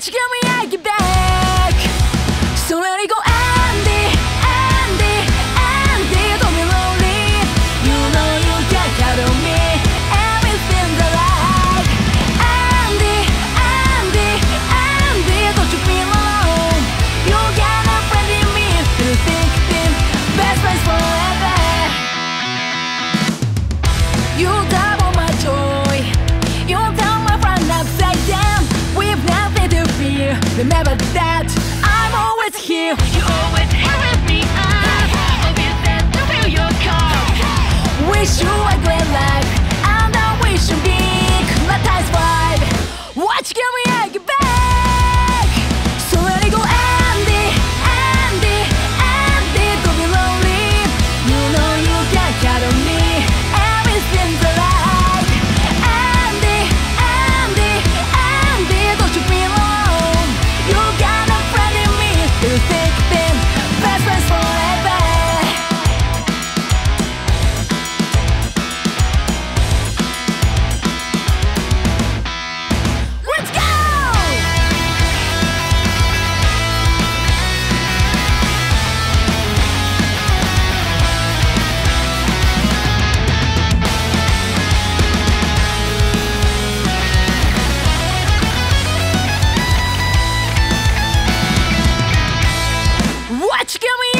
Catch, get me you got me.